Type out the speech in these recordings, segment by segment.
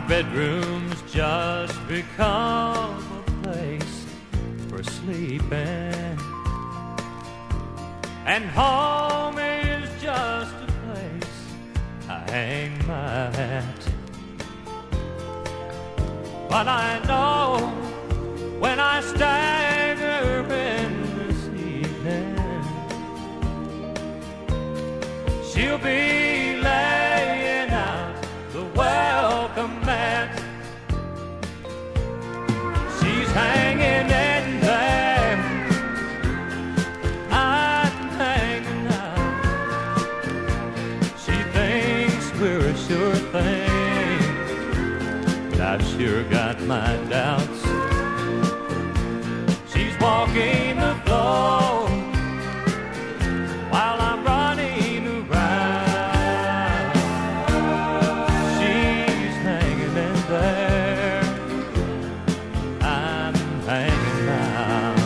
Our bedroom's just become a place for sleeping. And home is just a place I hang my hat. But I know when I stagger in this evening, she'll be I've sure got my doubts. She's walking the floor while I'm running around. She's hanging in there. I'm hanging out.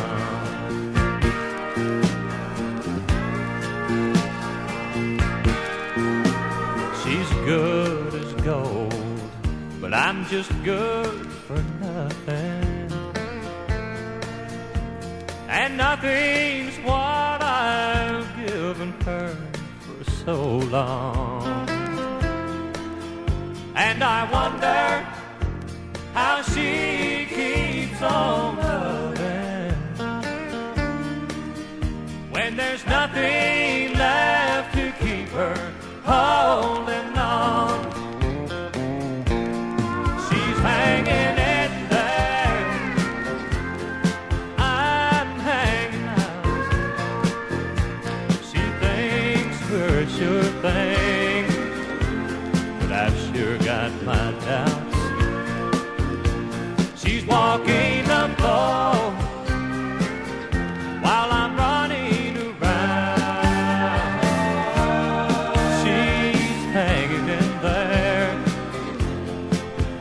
She's good as gold, but I'm just good for nothing. And nothing's what I've given her for so long. And I wonder how she keeps on sure thing. But I've sure got my doubts. She's walking the floor while I'm running around. She's hanging in there.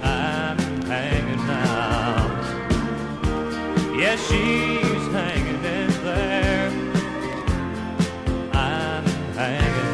I'm hanging out. Yeah, she's hanging in there. hanging